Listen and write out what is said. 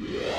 Yeah.